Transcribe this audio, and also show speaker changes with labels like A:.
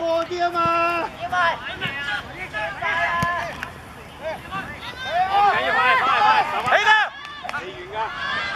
A: 波啲啊嘛。快快快！起啦！起完噶。